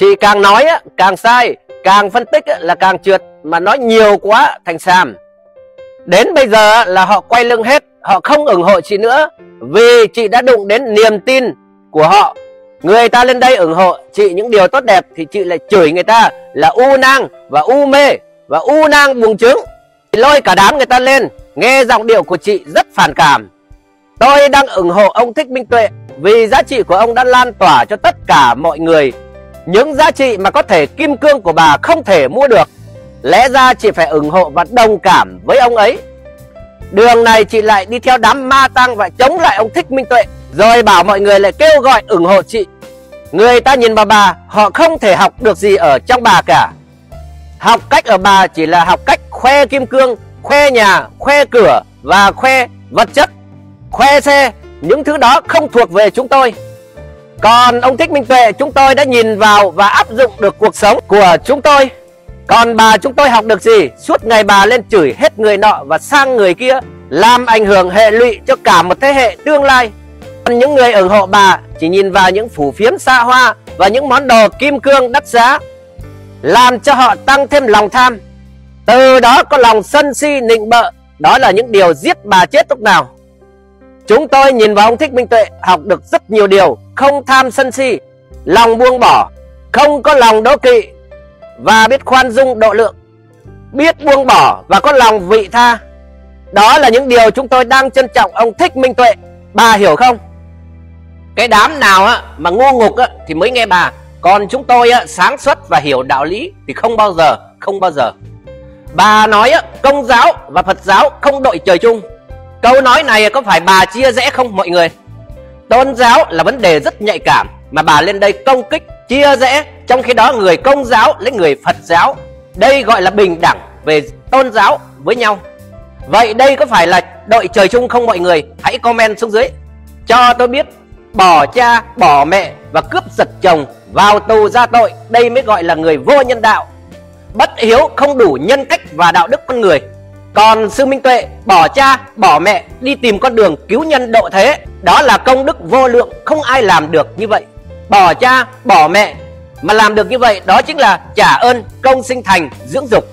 Chị càng nói á, càng sai Càng phân tích á, là càng trượt Mà nói nhiều quá thành xàm Đến bây giờ là họ quay lưng hết Họ không ủng hộ chị nữa Vì chị đã đụng đến niềm tin của họ. Người ta lên đây ủng hộ chị những điều tốt đẹp Thì chị lại chửi người ta là u nang và u mê Và u nang buồng trứng. Lôi cả đám người ta lên Nghe giọng điệu của chị rất phản cảm. Tôi đang ủng hộ ông Thích Minh Tuệ Vì giá trị của ông đã lan tỏa cho tất cả mọi người. Những giá trị mà có thể kim cương của bà không thể mua được. Lẽ ra chị phải ủng hộ và đồng cảm với ông ấy. Đường này chị lại đi theo đám ma tăng và chống lại ông Thích Minh Tuệ. Rồi bảo mọi người lại kêu gọi ủng hộ chị. Người ta nhìn vào bà Họ không thể học được gì ở trong bà cả. Học cách ở bà chỉ là học cách khoe kim cương Khoe nhà, khoe cửa và khoe vật chất Khoe xe. Những thứ đó không thuộc về chúng tôi. Còn ông Thích Minh Tuệ, chúng tôi đã nhìn vào và áp dụng được cuộc sống của chúng tôi. Còn bà chúng tôi học được gì? Suốt ngày bà lên chửi hết người nọ và sang người kia, Làm ảnh hưởng hệ lụy cho cả một thế hệ tương lai. Còn những người ủng hộ bà chỉ nhìn vào những phủ phiếm xa hoa Và những món đồ kim cương đắt giá, Làm cho họ tăng thêm lòng tham. Từ đó có lòng sân si nịnh bợ, Đó là những điều giết bà chết lúc nào. Chúng tôi nhìn vào ông Thích Minh Tuệ học được rất nhiều điều. Không tham sân si Lòng buông bỏ Không có lòng đố kỵ và biết khoan dung độ lượng, biết buông bỏ và có lòng vị tha. Đó là những điều chúng tôi đang trân trọng ông Thích Minh Tuệ. Bà hiểu không? Cái đám nào á mà ngu ngục á thì mới nghe bà, còn chúng tôi á sáng suốt và hiểu đạo lý thì không bao giờ, không bao giờ. Bà nói á, công giáo và Phật giáo không đội trời chung. Câu nói này có phải bà chia rẽ không mọi người? Tôn giáo là vấn đề rất nhạy cảm mà bà lên đây công kích, chia rẽ, trong khi đó người công giáo lấy người phật giáo. Đây gọi là bình đẳng về tôn giáo với nhau. Vậy đây có phải là đội trời chung không mọi người? Hãy comment xuống dưới. Cho tôi biết, bỏ cha, bỏ mẹ và cướp giật chồng vào tù ra tội, đây mới gọi là người vô nhân đạo. Bất hiếu không đủ nhân cách và đạo đức con người còn sư minh tuệ bỏ cha, bỏ mẹ đi tìm con đường cứu nhân độ thế. Đó là công đức vô lượng, không ai làm được như vậy. Bỏ cha, bỏ mẹ mà làm được như vậy, đó chính là trả ơn, công sinh thành dưỡng dục.